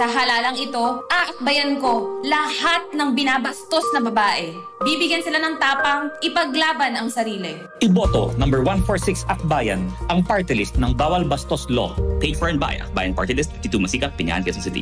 Sa halalang ito, aakbayan ko lahat ng binabastos na babae. Bibigyan sila ng tapang ipaglaban ang sarili. Iboto number 146 Akbayan, ang party list ng Bawal Bastos Law. Paid for and by Akbayan Party List, 52 Masikap, Pinyahan, Quezon City.